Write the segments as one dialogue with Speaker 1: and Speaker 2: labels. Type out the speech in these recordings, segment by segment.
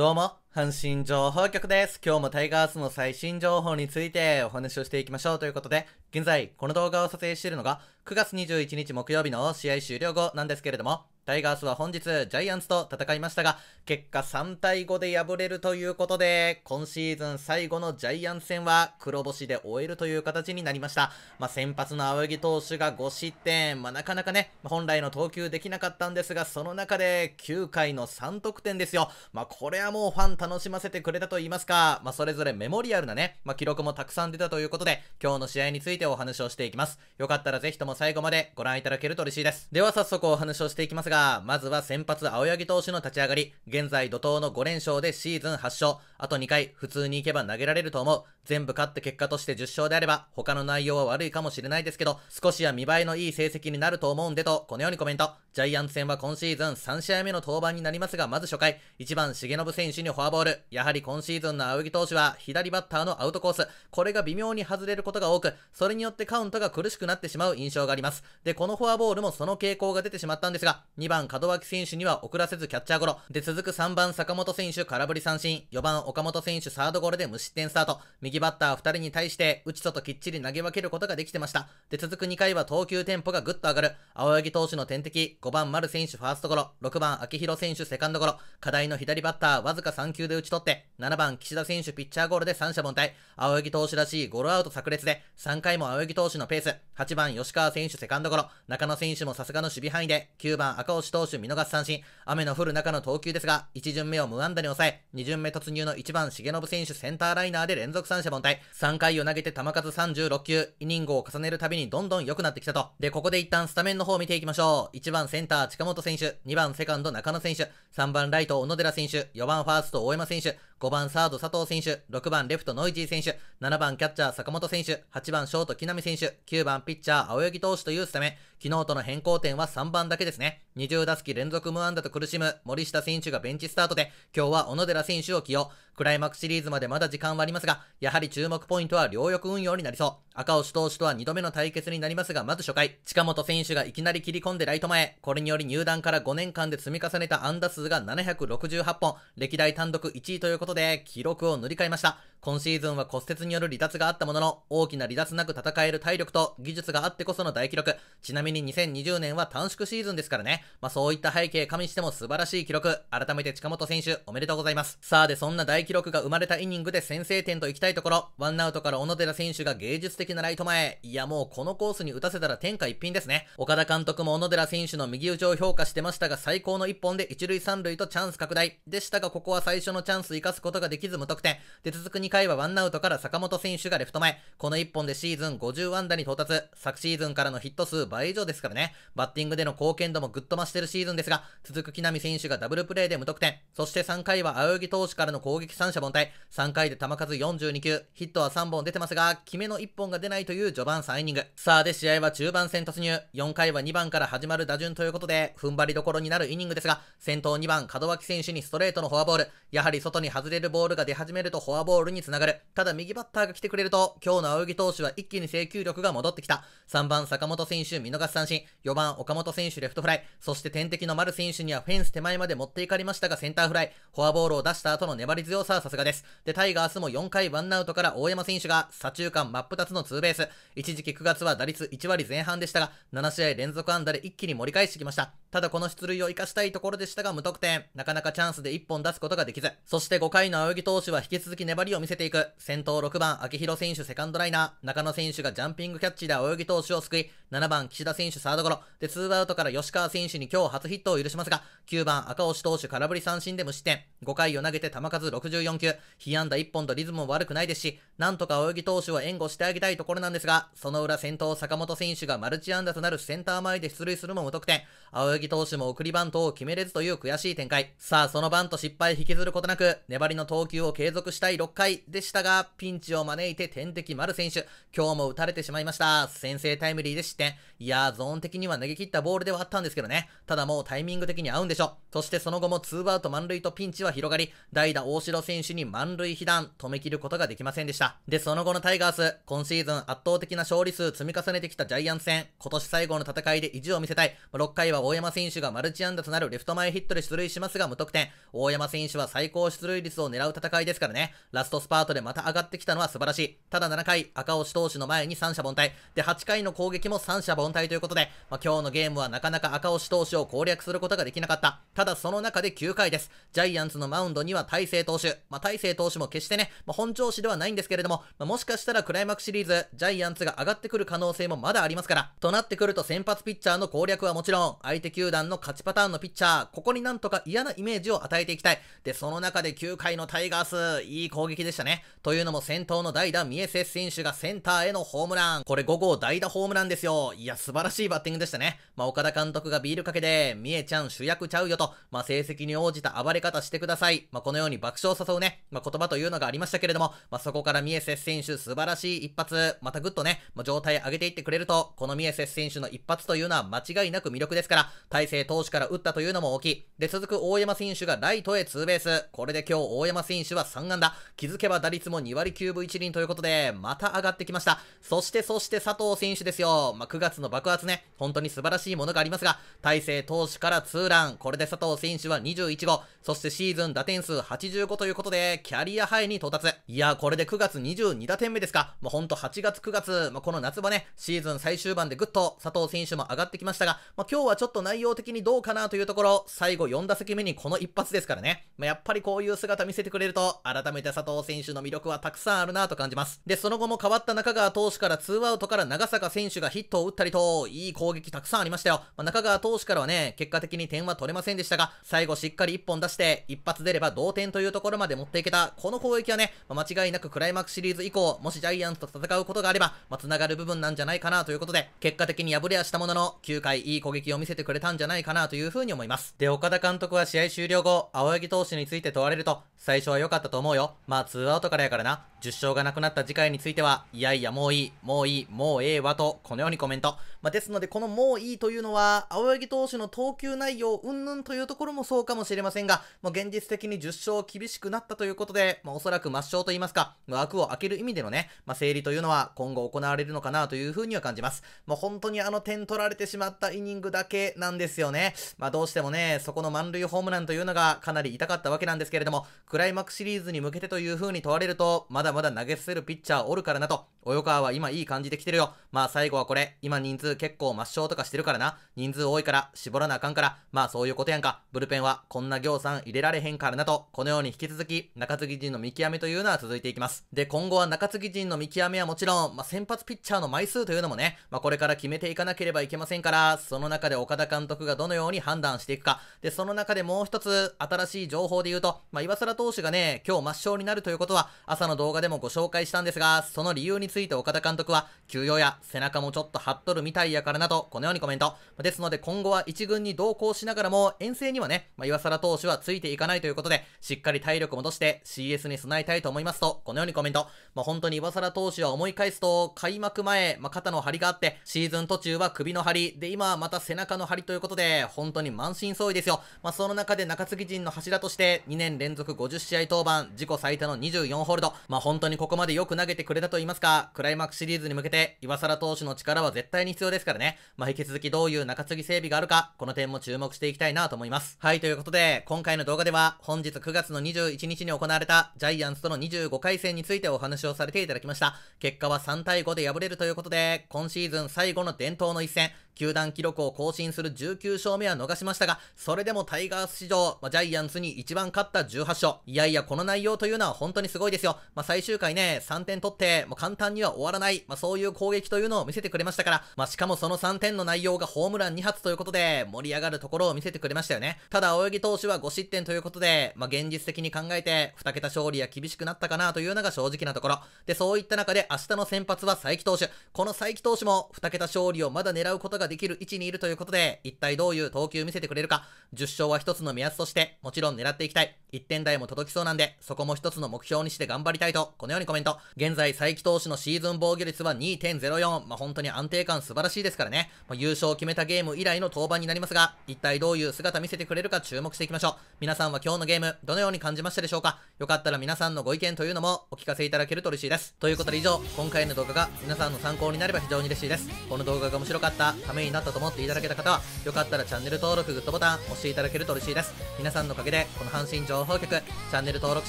Speaker 1: どうも、阪神情報局です。今日もタイガースの最新情報についてお話をしていきましょうということで、現在、この動画を撮影しているのが9月21日木曜日の試合終了後なんですけれども、タイガースは本日ジャイアンツと戦いましたが、結果3対5で敗れるということで、今シーズン最後のジャイアンツ戦は黒星で終えるという形になりました。まあ、先発の青柳投手が5失点、まあ、なかなかね、本来の投球できなかったんですが、その中で9回の3得点ですよ。まあ、これはもうファン楽しませてくれたと言いますか、ま、それぞれメモリアルなね、ま、記録もたくさん出たということで、今日の試合についてお話をしていきます。よかったらぜひとも最後までご覧いただけると嬉しいです。では早速お話をしていきますが、まずは先発青柳投手の立ち上がり、現在怒涛の5連勝でシーズン8勝、あと2回普通に行けば投げられると思う。全部勝って結果として10勝であれば、他の内容は悪いかもしれないですけど、少しは見栄えのいい成績になると思うんでと、このようにコメント。ジャイアンツ戦は今シーズン3試合目の登板になりますが、まず初回、1番重信選手にフォアボール。やはり今シーズンの青柳投手は、左バッターのアウトコース。これが微妙に外れることが多く、それによってカウントが苦しくなってしまう印象があります。で、このフォアボールもその傾向が出てしまったんですが、2番門脇選手には遅らせずキャッチャーゴロ。で、続く3番坂本選手空振り三振。4番岡本選手サードゴロで無失点スタート。右バッター2人に対して、内外きっちり投げ分けることができてました。で、続く2回は投球テンポがぐっと上がる。青柳投手の天敵、5番丸選手ファーストゴロ、6番秋広選手セカンドゴロ、課題の左バッターわずか3球で打ち取って、7番岸田選手ピッチャーゴロで三者凡退。青柳投手らしいゴロアウト炸裂で、3回も青柳投手のペース。8番吉川選手セカンドゴロ、中野選手もさすがの守備範囲で、9番赤星投手見逃し三振。雨の降る中の投球ですが、1巡目を無安打に抑え、2巡目突入の1番重信選手センターライナーで連続三振者凡退。3回を投げて球数36球、イニングを重ねるたびにどんどん良くなってきたと。で、ここで一旦スタメンの方を見ていきましょう。1番センター近本選手、2番セカンド中野選手、3番ライト小野寺選手、4番ファースト大山選手、5番サード佐藤選手、6番レフトノイジー選手、7番キャッチャー坂本選手、8番ショート木浪選手、9番ピッチャー青柳投手というスタメン。昨日との変更点は3番だけですね。20打席連続無安打と苦しむ森下選手がベンチスタートで、今日は小野寺選手を起用。クライマックスシリーズまでまだ時間はありますが、やはり注目ポイントは両翼運用になりそう。赤星投手とは2度目の対決になりますが、まず初回、近本選手がいきなり切り込んでライト前。これにより入団から5年間で積み重ねた安打数が768本、歴代単独1位ということで、記録を塗り替えました。今シーズンは骨折による離脱があったものの、大きな離脱なく戦える体力と技術があってこその大記録。ちなみに2020年は短縮シーズンですからね。まあそういった背景加味しても素晴らしい記録。改めて近本選手、おめでとうございます。さあで、そんな大記録が生まれたイニングで先制点といきたいところ、ワンアウトから小野寺選手が芸術的なライト前。いやもうこのコースに打たせたら天下一品ですね。岡田監督も小野寺選手の右打ちを評価してましたが、最高の一本で一塁三塁とチャンス拡大。でしたが、ここは最初のチャンス生かすことができず無得点。で、続く2回はワンアウトから坂本選手がレフト前。この1本でシーズン50安打に到達。昨シーズンからのヒット数倍以上ですからね。バッティングでの貢献度もぐっと増してるシーズンですが、続く木浪選手がダブルプレーで無得点。そして3回は青柳投手からの攻撃三者凡退。3回で球数42球。ヒットは3本出てますが、決めの1本が出ないという序盤3イニング。さあで試合は中盤戦突入。4回は2番から始まる打順ということで、踏ん張りどころになるイニングですが、先頭2番門脇選手にストレートのフォアボール。やはり外に外れるボールが出始めるとフォアボールにつながる。ただ右バッターが来てくれると、今日の青柳投手は一気に制球力が戻ってきた。3番坂本選手見逃し三振。4番岡本選手レフトフライ。そして天敵の丸選手にはフェンス手前まで持っていかれましたがセンターフライ。フォアボールを出した後の粘り強さはさすがです。で、タイガースも4回ワンアウトから大山選手が左中間真っ二つのツーベース。一時期9月は打率1割前半でしたが、7試合連続安打で一気に盛り返してきました。ただこの出塁を生かしたいところでしたが無得点。なかなかチャンスで1本出すことができず。そして5回の青柳投手は引き続き粘りを見せていく。先頭6番秋広選手セカンドライナー。中野選手がジャンピングキャッチで青柳投手を救い、7番岸田選手サードゴロ。で、ツーアウトから吉川選手に今日初ヒットを許しますが、9番赤星投手空振り三振で無失点。5回を投げて球数64球。被安打1本とリズムも悪くないですし、なんとか青柳投手を援護してあげたいところなんですが、その裏先頭坂本選手がマルチ安打となるセンター前で出塁するも無得点。青柳投手も送りバントを決めれずという悔しい展開。さあ、そのバント失敗引きずることなく、粘りの投球を継続したい6回、でしたが、ピンチを招いて天敵丸選手、今日も打たれてしまいました。先制タイムリーで失点。いやー、ゾーン的には投げ切ったボールではあったんですけどね。ただもうタイミング的に合うんでしょ。そしてその後も2アウト満塁とピンチは広がり、代打大城選手に満塁被弾、止めきることができませんでした。で、その後のタイガース、今シーズン圧倒的な勝利数積み重ねてきたジャイアンツ戦、今年最後の戦いで意地を見せたい。6回は大山選手がマルチ安打となるレフト前ヒットで出塁しますが無得点。大山選手は最高出塁率を狙う戦いですからね。ラストスパートでまた上がってきたのは素晴らしい。ただ7回、赤星投手の前に三者凡退。で、8回の攻撃も三者凡退ということで、まあ、今日のゲームはなかなか赤星投手を攻略することができなかった。ただその中で9回です。ジャイアンツのマウンドには大勢投手。まあ、大勢投手も決してね、まあ、本調子ではないんですけれども、まあ、もしかしたらクライマックスシリーズ、ジャイアンツが上がってくる可能性もまだありますから、となってくると先発ピッチャーの攻略はもちろん、相手球団の勝ちパターンのピッチャー、ここになんとか嫌なイメージを与えていきたい。で、その中で9回のタイガース、いい攻撃でしたね。というのも先頭の代打、ミエセス選手がセンターへのホームラン。これ5号代打ホームランですよ。いや、素晴らしいバッティングでしたね。まあ、岡田監督がビールかけで、ミエちゃん主役ちゃうよと、まあ、成績に応じた暴れ方してください。まあ、このように爆笑を誘うね、まあ、言葉というのがありましたけれども、まあ、そこからミエセス選手素晴らしい一発、またぐっとね、まあ、状態上げていってくれると、このミエセス選手の一発というのは間違いなく魅力ですから、大勢投手から打ったというのも大きい。で、続く大山選手がライトへツーベース。これで今日大山選手は3安打。気づけば打率も2割9分1厘ということで、また上がってきました。そしてそして佐藤選手ですよ。まあ、9月の爆発ね、本当に素晴らしいものがありますが、大勢投手からツーラン。これで佐藤選手は21号。そしてシーズン打点数85ということで、キャリアハイに到達。いや、これで9月22打点目ですか。もうほんと8月9月、まあ、この夏場ね、シーズン最終盤でぐっと佐藤選手も上がってきましたが、まあ、今日はちょっと内容的にどうかなというところ、最後4打席目にこの一発ですからね。まあ、やっぱりこういう姿見せてくれると、改めて佐藤選手の魅力はたくさんあるなと感じます。で、その後も変わった中川投手から2アウトから長坂選手がヒットを打ったりと、いい攻撃たくさんありましたよ。まあ、中川投手からはね、結果的に点は取れませんでしたが、最後しっかり1本出して、一発出れば同点というところまで持っていけた、この攻撃はね、まあ、間違いなくクライマックスシリーズ以降、もしジャイアンツと戦うことがあれば、まあ、繋がる部分なんじゃないかなということで、結果的に敗れはしたものの、9回いい攻撃を見せてくれたんじゃないかなというふうに思います。で、岡田監督は試合終了後、青柳投手について問われると、最初は良かったと思うよ。まあ、2アウトからやからな。10勝がなくなった次回については、いやいやもういい、もういい、もうええわと、このようにコメント。まあ、ですので、このもういいというのは、青柳投手の投球内容、うんぬんというところもそうかもしれませんが、まあ、現実的に10勝厳しくなったということで、まあ、おそらく抹消と言いますか、枠を開ける意味でのね、まあ、整理というのは今後行われるのかなというふうには感じます。まあ、本当にあの点取られてしまったイニングだけなんんですよね。まあ、どうしてもね、そこの満塁ホームランというのがかなり痛かったわけなんですけれども、クライマックスシリーズに向けてというふうに問われると、まだまだ投げ捨てるピッチャーおるからなと、及川は今いい感じで来てるよ。まあ最後はこれ、今人数結構抹消とかしてるからな。人数多いから絞らなあかんから、まあそういうことやんか。ブルペンはこんな行さん入れられへんからなと、このように引き続き中継ぎ陣の見極めというのは続いていきます。で、今後は中継ぎ陣の見極めはもちろん、まあ先発ピッチャーの枚数というのもね、まあこれから決めていかなければいけませんから、その中で岡田監監督がどのように判断していくか。で、その中でもう一つ新しい情報で言うと、まあ岩貞投手がね、今日抹消になるということは、朝の動画でもご紹介したんですが、その理由について岡田監督は、休養や背中もちょっと張っとるみたいやからなと、このようにコメント。ですので今後は一軍に同行しながらも、遠征にはね、まあ、岩貞投手はついていかないということで、しっかり体力戻して CS に備えたいと思いますと、このようにコメント。まあ、本当に岩貞投手は思い返すと、開幕前、まあ、肩の張りがあって、シーズン途中は首の張り、で、今はまた背中の張りとということで、本当に満身創痍ですよ。まあ、その中で中継ぎ陣の柱として、2年連続50試合登板、自己最多の24ホールド。まあ、本当にここまでよく投げてくれたと言いますか、クライマックスシリーズに向けて、岩貞投手の力は絶対に必要ですからね。まあ、引き続きどういう中継ぎ整備があるか、この点も注目していきたいなと思います。はい、ということで、今回の動画では、本日9月の21日に行われた、ジャイアンツとの25回戦についてお話をされていただきました。結果は3対5で敗れるということで、今シーズン最後の伝統の一戦、球団記録を更新する19勝目は逃しましたが、それでもタイガース史上、ま、ジャイアンツに一番勝った18勝。いやいや、この内容というのは本当にすごいですよ。まあ、最終回ね、3点取って、もう簡単には終わらない、まあ、そういう攻撃というのを見せてくれましたから、まあ、しかもその3点の内容がホームラン2発ということで、盛り上がるところを見せてくれましたよね。ただ、青柳投手は5失点ということで、まあ、現実的に考えて、2桁勝利は厳しくなったかなというのが正直なところ。で、そういった中で明日の先発は佐伯投手。この佐伯投手も2桁勝利をまだ狙うことができる位置にいるということで、一体どういう投球を見せてくれるか、10勝は一つの目安として、もちろん狙っていきたい。1点台も届きそうなんで、そこも一つの目標にして頑張りたいと、このようにコメント。現在、佐伯投手のシーズン防御率は2.04。まあ、本当に安定感素晴らしいですからね。まあ、優勝を決めたゲーム以来の登板になりますが、一体どういう姿見せてくれるか注目していきましょう。皆さんは今日のゲーム、どのように感じましたでしょうかよかったら皆さんのご意見というのもお聞かせいただけると嬉しいです。ということで以上、今回の動画が皆さんの参考になれば非常に嬉しいです。この動画が面白かった、ためになったと思っていただけた方は、よかったらチャンネル登録、グッドボタン押していただけると嬉しいです。皆さんのおかげで、この阪神情報局、チャンネル登録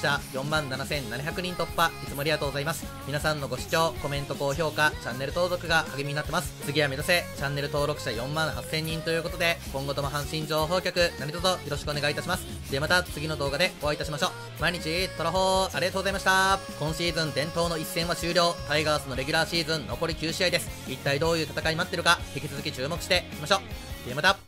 Speaker 1: 者4万7700人突破、いつもありがとうございます。皆さんのご視聴、コメント、高評価、チャンネル登録が励みになってます。次は目指せ、チャンネル登録者4万8000人ということで、今後とも阪神情報局、何卒よろしくお願いいたします。ではまた次の動画でお会いいたしましょう。毎日、トラホー、ありがとうございました。今シーズン伝統の一戦は終了。タイガースのレギュラーシーズン残り9試合です。一体どういう戦い待ってるか、引き続き注目していきましょう。ではまた